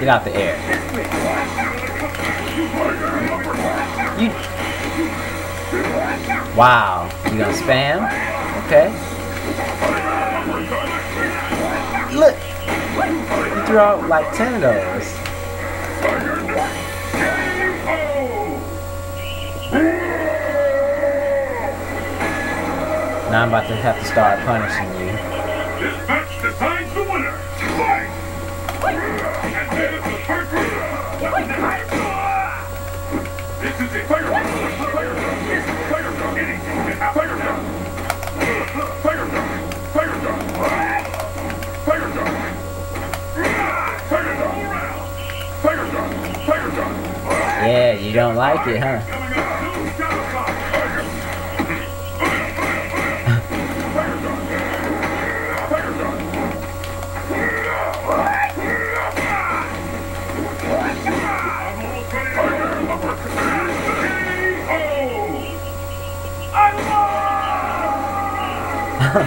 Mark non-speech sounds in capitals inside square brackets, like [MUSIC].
Get out the air. You... Wow. You gonna spam? Okay. Look! You threw out like 10 of those. Now I'm about to have to start punishing you. This match decides the winner. Yeah, you don't like it, huh? [LAUGHS] Stand.